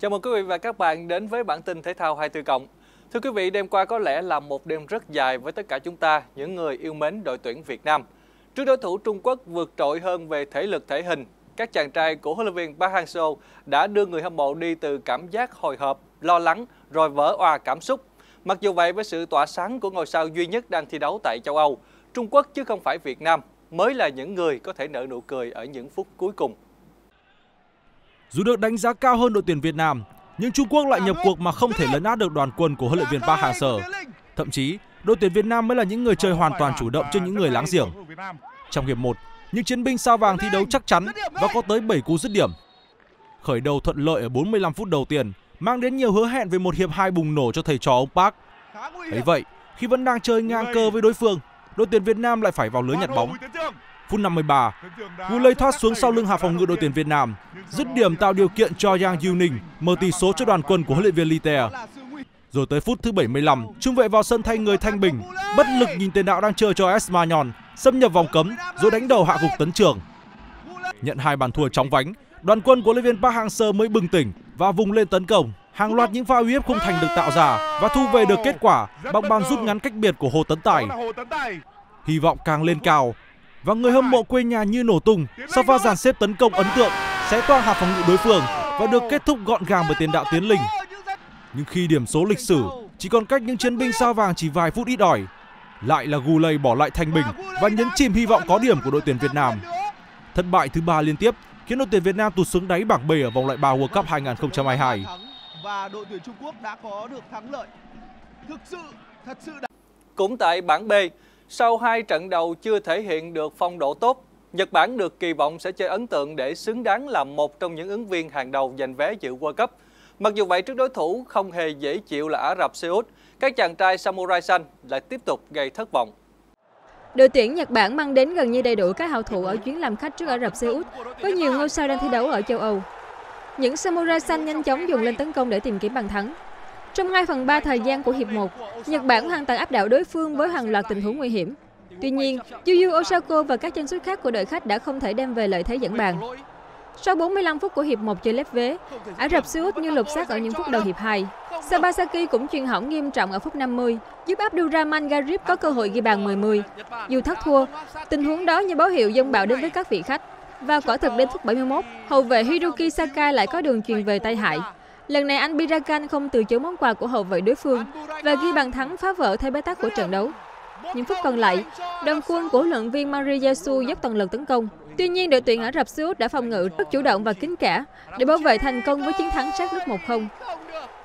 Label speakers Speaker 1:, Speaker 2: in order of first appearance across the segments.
Speaker 1: Chào mừng quý vị và các bạn đến với bản tin thể thao 24 cộng. Thưa quý vị, đêm qua có lẽ là một đêm rất dài với tất cả chúng ta, những người yêu mến đội tuyển Việt Nam. Trước đối thủ Trung Quốc vượt trội hơn về thể lực thể hình, các chàng trai của huấn luyện viên Park Hang-seo đã đưa người hâm mộ đi từ cảm giác hồi hộp, lo lắng rồi vỡ òa cảm xúc. Mặc dù vậy với sự tỏa sáng của ngôi sao duy nhất đang thi đấu tại châu Âu, Trung Quốc chứ không phải Việt Nam mới là những người có thể nở nụ cười ở những phút cuối cùng.
Speaker 2: Dù được đánh giá cao hơn đội tuyển Việt Nam, nhưng Trung Quốc lại nhập cuộc mà không thể lấn át được đoàn quân của huấn luyện viên Park Hang-seo. Thậm chí, đội tuyển Việt Nam mới là những người chơi hoàn toàn chủ động trước những người láng giềng. Trong hiệp 1, những chiến binh sao vàng thi đấu chắc chắn và có tới 7 cú dứt điểm. Khởi đầu thuận lợi ở 45 phút đầu tiên, mang đến nhiều hứa hẹn về một hiệp hai bùng nổ cho thầy trò ông Park. Ấy vậy, khi vẫn đang chơi ngang cơ với đối phương, đội tuyển Việt Nam lại phải vào lưới nhặt bóng. Phút 53, Gulay thoát xuống sau lưng hạ phòng ngự đội tuyển Việt Nam, dứt điểm tạo điều kiện cho Yang Yuning mở tỷ số cho đoàn quân của huấn luyện viên Liter. Rồi tới phút thứ 75, trung vệ vào sân thay người Thanh Bình, bất lực nhìn tiền đạo đang chơi cho Esmanyon, xâm nhập vòng cấm rồi đánh đầu hạ gục tấn trưởng. Nhận hai bàn thua chóng vánh, đoàn quân của huấn luyện viên Park Hang-seo mới bừng tỉnh và vùng lên tấn công. Hàng loạt những pha uy hiếp không thành được tạo ra và thu về được kết quả bằng bàn rút ngắn cách biệt của Hồ Tấn Tài. Hy vọng càng lên cao và người hâm mộ quê nhà như nổ tung sau pha dàn xếp tấn công ấn tượng sẽ toang hạ phòng ngự đối phương và được kết thúc gọn gàng bởi tiền đạo Tiến Linh. Nhưng khi điểm số lịch sử chỉ còn cách những chiến binh sao vàng chỉ vài phút ít ỏi, lại là Gulay bỏ lại Thanh Bình và nhấn chìm hy vọng có điểm của đội tuyển Việt Nam. Thất bại thứ ba liên tiếp khiến đội tuyển Việt Nam tụt xuống đáy bảng B ở vòng loại 3 World Cup 2022.
Speaker 3: Và đội tuyển Trung Quốc đã có được thắng lợi. Thực sự, thật sự đã...
Speaker 1: Cũng tại bảng B, sau hai trận đầu chưa thể hiện được phong độ tốt, Nhật Bản được kỳ vọng sẽ chơi ấn tượng để xứng đáng là một trong những ứng viên hàng đầu giành vé dự World Cup. Mặc dù vậy trước đối thủ không hề dễ chịu là Ả Rập Xê Út, các chàng trai Samurai xanh lại tiếp tục gây thất vọng.
Speaker 4: Đội tuyển Nhật Bản mang đến gần như đầy đủ các hào thủ ở chuyến làm khách trước Ả Rập Xê Út, có nhiều ngôi sao đang thi đấu ở châu Âu. Những Samurai xanh nhanh chóng dùng lên tấn công để tìm kiếm bàn thắng. Trong 2 phần 3 thời gian của hiệp 1, Nhật Bản hoàn toàn áp đảo đối phương với hàng loạt tình huống nguy hiểm. Tuy nhiên, Yuyu Osako và các chân sút khác của đội khách đã không thể đem về lợi thế dẫn bàn. Sau 45 phút của hiệp 1 chơi lép vế, Ả Rập Xê Út như lục xác ở những phút đầu hiệp 2. Sabasaki cũng chuyền hỏng nghiêm trọng ở phút 50, giúp Abdurrahman Garib có cơ hội ghi bàn 10-10. Dù thất thua, tình huống đó như báo hiệu dân bạo đến với các vị khách. Và quả thực đến phút 71, hậu vệ Hiroki Sakai lại có đường truyền về tay hại. Lần này anh Birakan không từ chối món quà của hậu vệ đối phương và ghi bàn thắng phá vỡ thế bế tắc của trận đấu. Những phút còn lại, đoàn quân của huấn luyện viên Mariyasu dốc toàn lực tấn công. Tuy nhiên, đội tuyển Ả Rập Xê Út đã phòng ngự rất chủ động và kín kẽ để bảo vệ thành công với chiến thắng sát nước 1-0.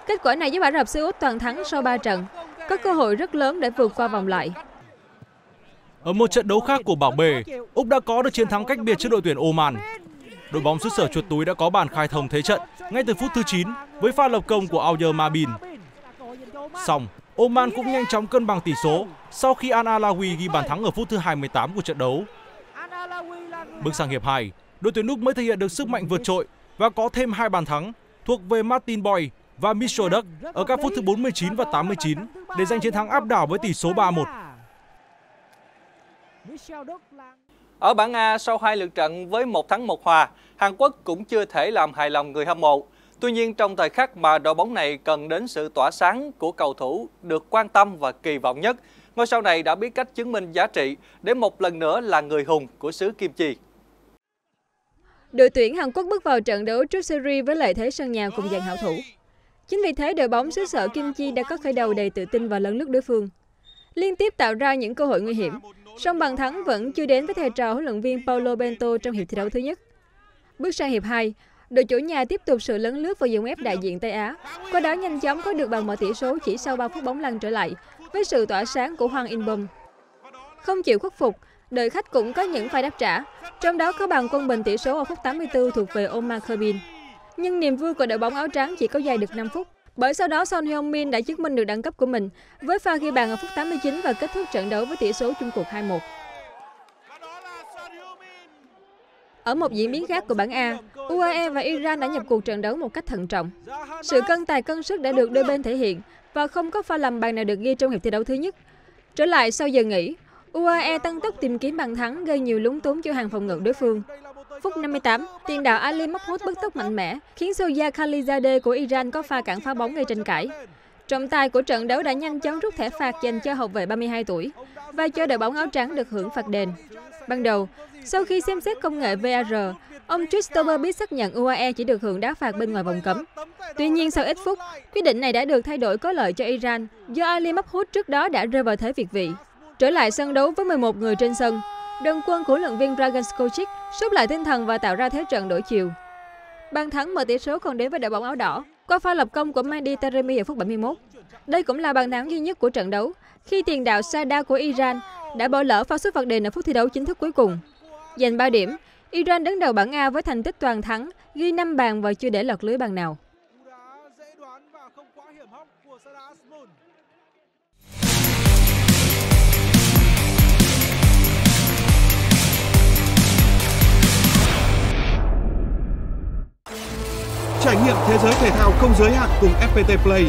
Speaker 4: Kết quả này giúp Ả Rập Xê Út toàn thắng sau 3 trận, có cơ hội rất lớn để vượt qua vòng loại.
Speaker 2: Ở một trận đấu khác của bảng B, Úc đã có được chiến thắng cách biệt trước đội tuyển Oman. Đội bóng xứ sở chuột túi đã có bàn khai thông thế trận ngay từ phút thứ 9 với pha lập công của Auyer Mabin. Xong, Oman cũng nhanh chóng cân bằng tỷ số sau khi Al Alawi ghi bàn thắng ở phút thứ 28 của trận đấu. Bước sang hiệp 2, đội tuyển Đức mới thể hiện được sức mạnh vượt trội và có thêm hai bàn thắng thuộc về Martin Boy và Mitchell Duck ở các phút thứ 49 và 89 để giành chiến thắng áp đảo với tỷ số 3-1.
Speaker 1: Ở bảng A, sau hai lượt trận với một thắng một hòa, Hàn Quốc cũng chưa thể làm hài lòng người hâm mộ. Tuy nhiên trong thời khắc mà đội bóng này cần đến sự tỏa sáng của cầu thủ được quan tâm và kỳ vọng nhất, ngôi sao này đã biết cách chứng minh giá trị để một lần nữa là người hùng của xứ Kim Chi.
Speaker 4: Đội tuyển Hàn Quốc bước vào trận đấu trước Syria với lợi thế sân nhà cùng dàn hảo thủ. Chính vì thế đội bóng xứ sở Kim Chi đã có khởi đầu đầy tự tin và lấn lướt đối phương. Liên tiếp tạo ra những cơ hội nguy hiểm, song bàn thắng vẫn chưa đến với thầy trò huấn luyện viên Paulo Bento trong hiệp thi đấu thứ nhất. Bước sang hiệp 2, đội chủ nhà tiếp tục sự lấn lướt và dùng ép đại diện Tây Á, qua đó nhanh chóng có được bàn mở tỷ số chỉ sau 3 phút bóng lăn trở lại với sự tỏa sáng của Hoàng Inbom. Không chịu khuất phục, đội khách cũng có những pha đáp trả, trong đó có bàn quân bình tỷ số ở phút 84 thuộc về Omar Kerbin. Nhưng niềm vui của đội bóng áo trắng chỉ có dài được 5 phút, bởi sau đó Son Heung Min đã chứng minh được đẳng cấp của mình với pha ghi bàn ở phút 89 và kết thúc trận đấu với tỷ số chung cuộc 2-1. Ở một diễn biến khác của bảng A, UAE và Iran đã nhập cuộc trận đấu một cách thận trọng. Sự cân tài cân sức đã được đôi bên thể hiện và không có pha làm bàn nào được ghi trong hiệp thi đấu thứ nhất. Trở lại sau giờ nghỉ, UAE tăng tốc tìm kiếm bàn thắng gây nhiều lúng túng cho hàng phòng ngự đối phương. Phút 58, tiền đạo Ali Mahmoud bứt tốc mạnh mẽ, khiến Soja Khalizadeh của Iran có pha cản phá bóng gây tranh cãi. Trọng tài của trận đấu đã nhanh chóng rút thẻ phạt dành cho hậu vệ 32 tuổi và cho đội bóng áo trắng được hưởng phạt đền. Ban đầu, sau khi xem xét công nghệ VAR, ông Christopher biết xác nhận UAE chỉ được hưởng đá phạt bên ngoài vòng cấm. Tuy nhiên sau ít phút, quyết định này đã được thay đổi có lợi cho Iran do Ali Mahmoud trước đó đã rơi vào thế việt vị. Trở lại sân đấu với 11 người trên sân, Đơn quân của luyện viên Dragan Skocic sút lại tinh thần và tạo ra thế trận đổi chiều. Bàn thắng mở tỷ số còn đến với đội bóng áo đỏ qua pha lập công của Mehdi Taremi ở phút 71. Đây cũng là bàn thắng duy nhất của trận đấu khi tiền đạo Sada của Iran đã bỏ lỡ pha sút phạt đền ở phút thi đấu chính thức cuối cùng. Giành 3 điểm, Iran đứng đầu bảng A với thành tích toàn thắng, ghi 5 bàn và chưa để lọt lưới bàn nào.
Speaker 3: Trải nghiệm thế giới thể thao không giới hạn cùng FPT Play.